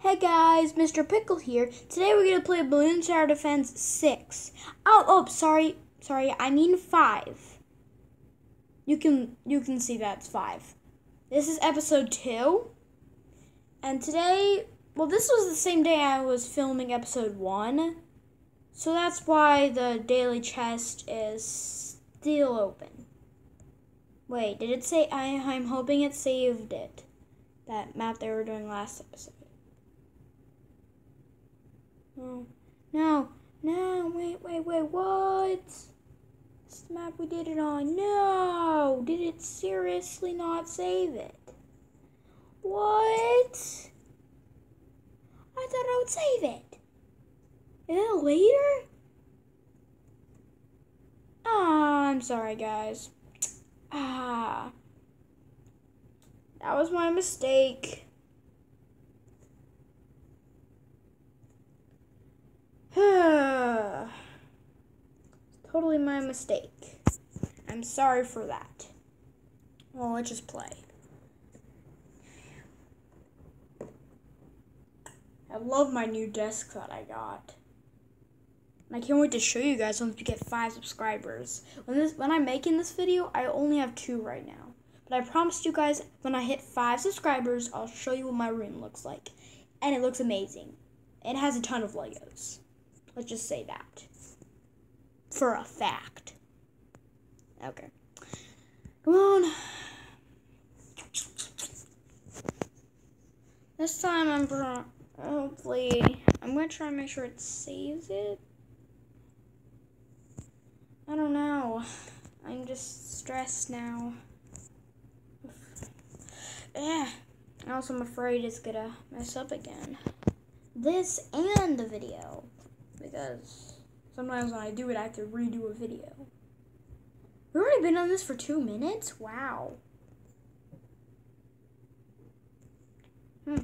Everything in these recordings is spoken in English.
Hey guys, Mr. Pickle here. Today we're gonna play Bloons Tower Defense 6. Oh, oh, sorry, sorry, I mean 5. You can, you can see that's 5. This is episode 2. And today, well, this was the same day I was filming episode 1. So that's why the daily chest is still open. Wait, did it say, I, I'm hoping it saved it. That map they were doing last episode. No, no, no, wait, wait, wait, what? This map we did it on. No! Did it seriously not save it? What? I thought I would save it. Is it later? Ah, I'm sorry, guys. Ah. That was my mistake. totally my mistake. I'm sorry for that. Well, let's just play. I love my new desk that I got. And I can't wait to show you guys once we get five subscribers. When this when I'm making this video, I only have two right now. But I promised you guys when I hit five subscribers, I'll show you what my room looks like. And it looks amazing. It has a ton of Legos. Let's just say that. For a fact. Okay. Come on. This time I'm hopefully, I'm gonna try and make sure it saves it. I don't know. I'm just stressed now. Yeah. Also, I'm afraid it's gonna mess up again. This and the video because sometimes when I do it, I have to redo a video. We've already been on this for two minutes? Wow. Hmm.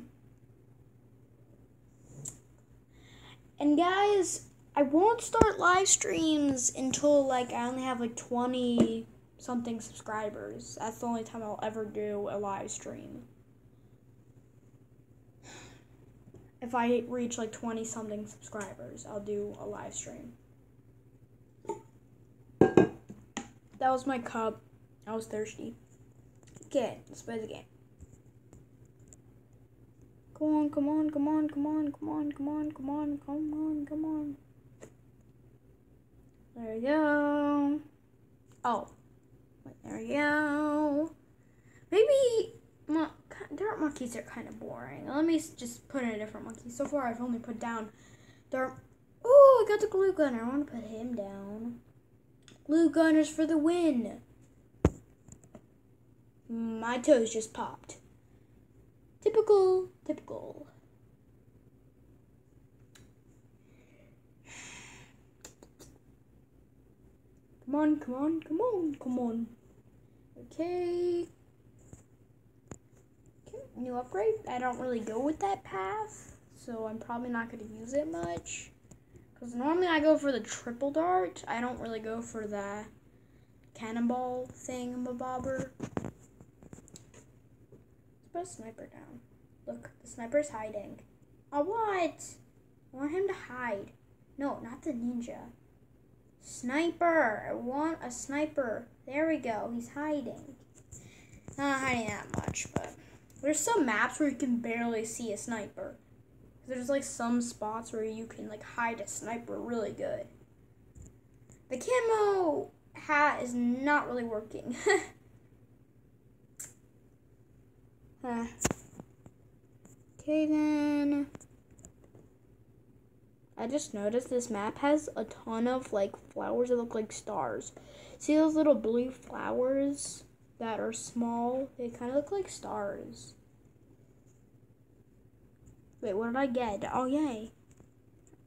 And guys, I won't start live streams until like I only have like 20 something subscribers. That's the only time I'll ever do a live stream. If I reach like 20 something subscribers, I'll do a live stream. That was my cup. I was thirsty. Okay, let's play the game. Come on, come on, come on, come on, come on, come on, come on, come on, come on. There we go. Oh. There we go. Maybe Dart monkeys are kind of boring. Let me just put in a different monkey. So far, I've only put down dart. Oh, I got the glue gunner. I want to put him down. Glue gunners for the win. My toes just popped. Typical, typical. Come on, come on, come on, come on. Okay, new upgrade. I don't really go with that path, so I'm probably not going to use it much. Because normally I go for the triple dart. I don't really go for the cannonball thing, bobber. Let's put a sniper down. Look, the sniper's hiding. Oh, what? I want him to hide. No, not the ninja. Sniper! I want a sniper. There we go. He's hiding. Not hiding that much, but... There's some maps where you can barely see a sniper. There's like some spots where you can like hide a sniper really good. The camo hat is not really working. huh. Okay then. I just noticed this map has a ton of like flowers that look like stars. See those little blue flowers? That are small. They kind of look like stars. Wait, what did I get? Oh, yay.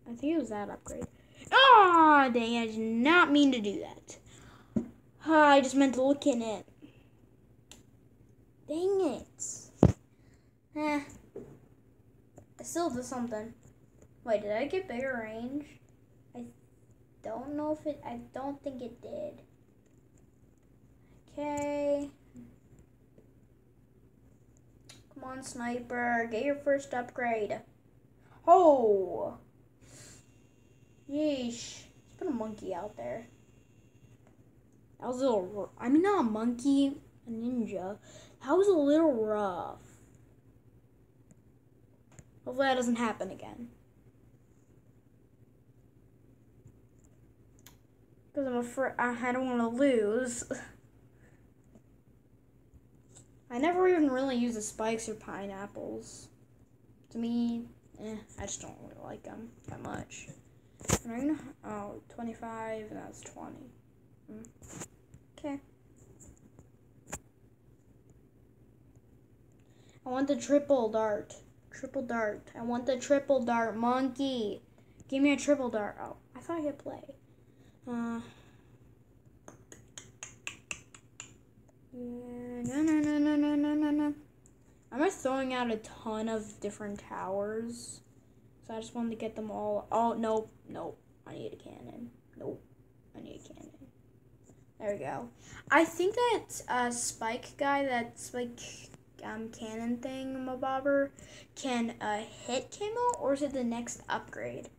I think it was that upgrade. Ah, oh, dang, I did not mean to do that. Oh, I just meant to look in it. Dang it. Eh. I still did something. Wait, did I get bigger range? I don't know if it, I don't think it did. Okay. Sniper. Get your first upgrade. Oh! Yeesh. Let's put a monkey out there. That was a little. I mean, not a monkey, a ninja. That was a little rough. Hopefully, that doesn't happen again. Because I'm afraid I don't want to lose. I never even really use the spikes or pineapples. To me, eh, I just don't really like them that much. And i oh, 25, and that's 20. Mm. Okay. I want the triple dart. Triple dart. I want the triple dart. Monkey. Give me a triple dart. Oh, I thought I hit play. Uh. No, no, no, no, no, no, no, no. I'm just throwing out a ton of different towers. So I just wanted to get them all. Oh, nope, nope. I need a cannon. Nope. I need a cannon. There we go. I think that uh, Spike guy, that Spike um, cannon thing, Mabobber, can uh, hit Camo, or is it the next upgrade?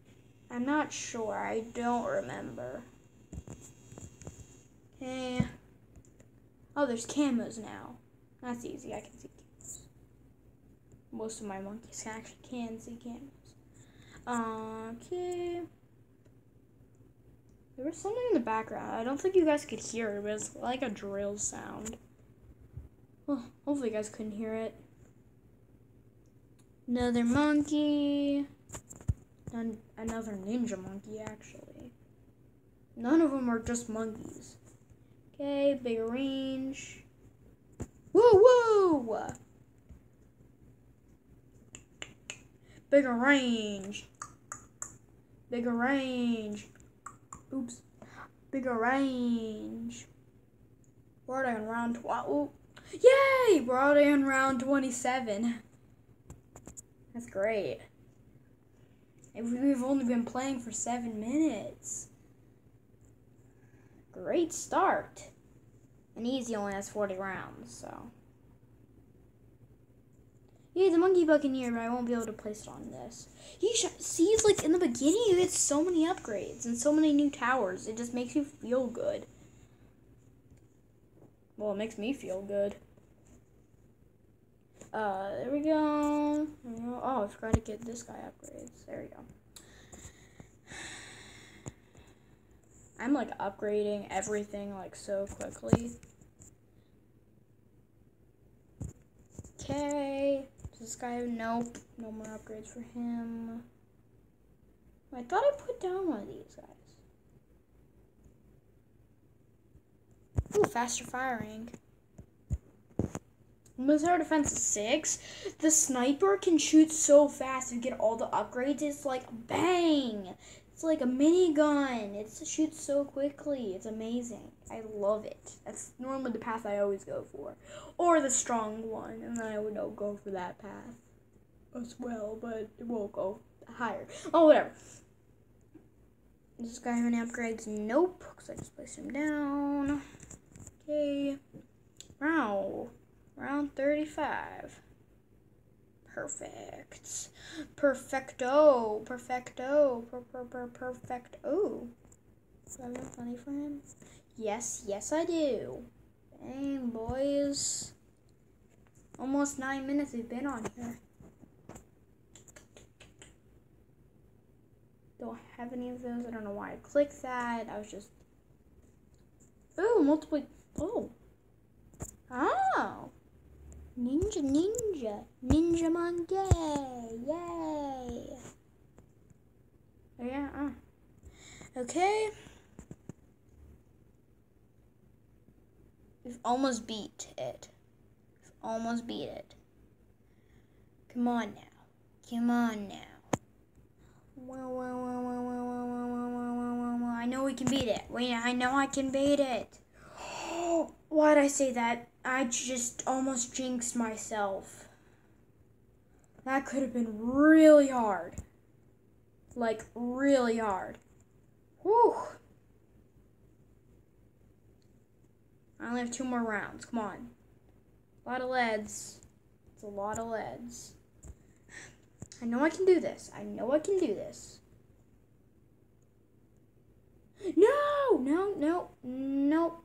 I'm not sure. I don't remember. Okay. Oh, there's camos now. That's easy. I can see camos. Most of my monkeys actually can see camos. Okay. There was something in the background. I don't think you guys could hear it, but it's like a drill sound. Well, hopefully you guys couldn't hear it. Another monkey. And Another ninja monkey, actually. None of them are just monkeys. Okay, bigger range. Woo woo! Bigger range. Bigger range. Oops. Bigger range. We're already on round 12. Yay! We're already on round 27. That's great. We've only been playing for seven minutes. Great start. And Easy only has 40 rounds, so. Yeah, the monkey buccaneer, but I won't be able to place it on this. He sees like in the beginning you get so many upgrades and so many new towers. It just makes you feel good. Well, it makes me feel good. Uh, there we go. Oh, I forgot to get this guy upgrades. There we go. I'm like upgrading everything like so quickly. Okay. This guy, nope. No more upgrades for him. I thought I put down one of these guys. Ooh, faster firing. Blizzard Defense is 6, the sniper can shoot so fast and get all the upgrades. It's like bang! It's like a minigun. It shoots so quickly. It's amazing. I love it. That's normally the path I always go for. Or the strong one, and I would go for that path as well, but it won't go higher. Oh, whatever. Does this guy have any upgrades? Nope, because I just placed him down. Okay. Wow. Round 35. Perfect. Perfecto. Perfecto. Per per per perfect. Oh. Do I have money for him? Yes, yes I do. Dang, boys. Almost nine minutes we've been on here. Don't have any of those. I don't know why I clicked that. I was just... Oh, multiple... Oh. Oh. Ninja, ninja, ninja monkey, yay! Oh yeah, uh. Okay. We've almost beat it. We've almost beat it. Come on now. Come on now. I know we can beat it. Wait, I know I can beat it. Why'd I say that? I just almost jinxed myself. That could have been really hard. Like, really hard. Whew. I only have two more rounds. Come on. A lot of leads. It's a lot of leads. I know I can do this. I know I can do this. No, no, no, no.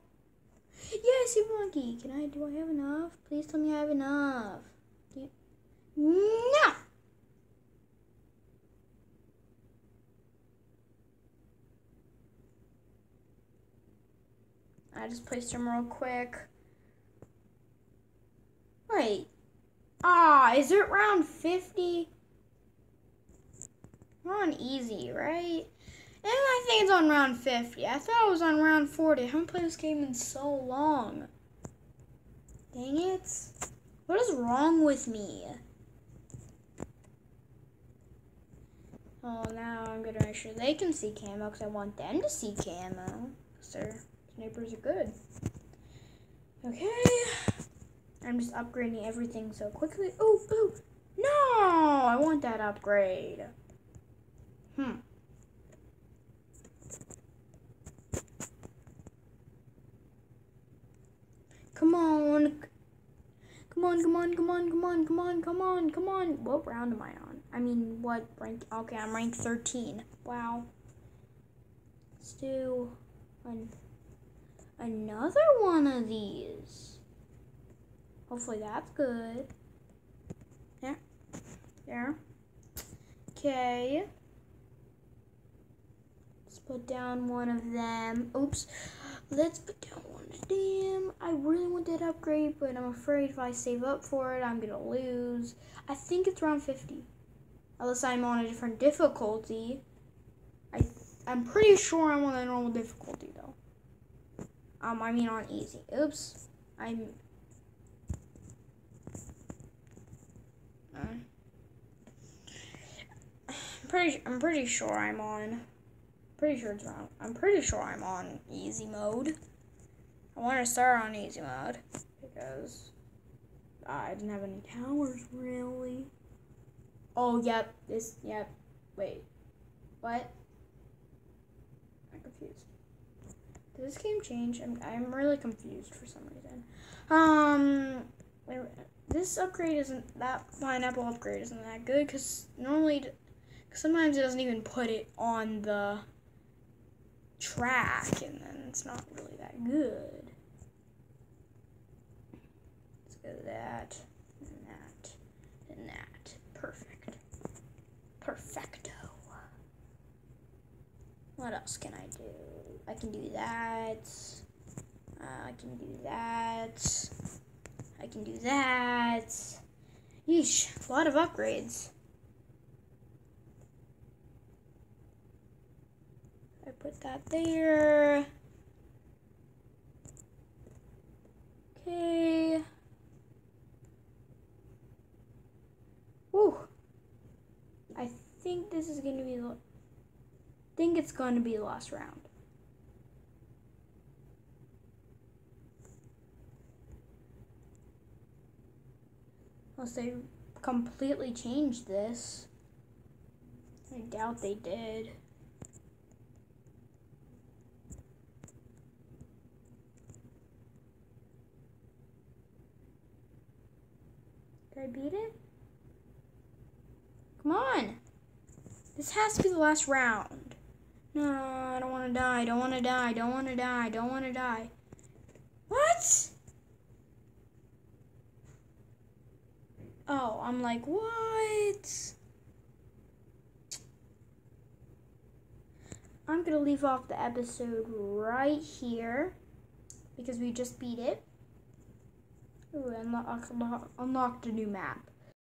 Yes, you monkey. Can I? Do I have enough? Please tell me I have enough. You, no. I just placed him real quick. Wait. Ah, is it round 50? We're on easy, right? And I think it's on round 50. I thought it was on round 40. I haven't played this game in so long. Dang it. What is wrong with me? Oh, now I'm to make sure they can see camo because I want them to see camo. Because their snipers are good. Okay. I'm just upgrading everything so quickly. Oh, oh. No! I want that upgrade. Hmm. Come on. Come on, come on, come on, come on, come on, come on, come on. What round am I on? I mean, what rank? Okay, I'm rank 13. Wow. Let's do an, another one of these. Hopefully that's good. Yeah. There. Okay. Let's put down one of them. Oops. Let's put down one Damn. I really want that upgrade, but I'm afraid if I save up for it, I'm to lose. I think it's around 50. Unless I'm on a different difficulty. I I'm pretty sure I'm on a normal difficulty, though. Um, I mean on easy. Oops. I'm I'm pretty. I'm pretty sure I'm on. Pretty sure it's wrong. I'm pretty sure I'm on easy mode. I want to start on easy mode because I didn't have any towers really. Oh, yep. This. Yep. Wait. What? I'm confused. Did this game change? I'm. I'm really confused for some reason. Um. Wait, this upgrade isn't that pineapple upgrade isn't that good because normally cause sometimes it doesn't even put it on the track and then it's not really that good. Let's go that and that and that. Perfect. Perfecto. What else can I do? I can do that. Uh, I can do that. I can do that. Yeesh, a lot of upgrades. I put that there. Okay. Woo. I think this is going to be the think it's going to be the last round. Unless they completely changed this. I doubt they. Did I beat it? Come on! This has to be the last round. No, I don't want to die. Don't want to die. Don't want to die. Don't want to die. What? Oh, I'm like, what? I'm going to leave off the episode right here because we just beat it. Ooh, unlock, unlock, unlocked a new map.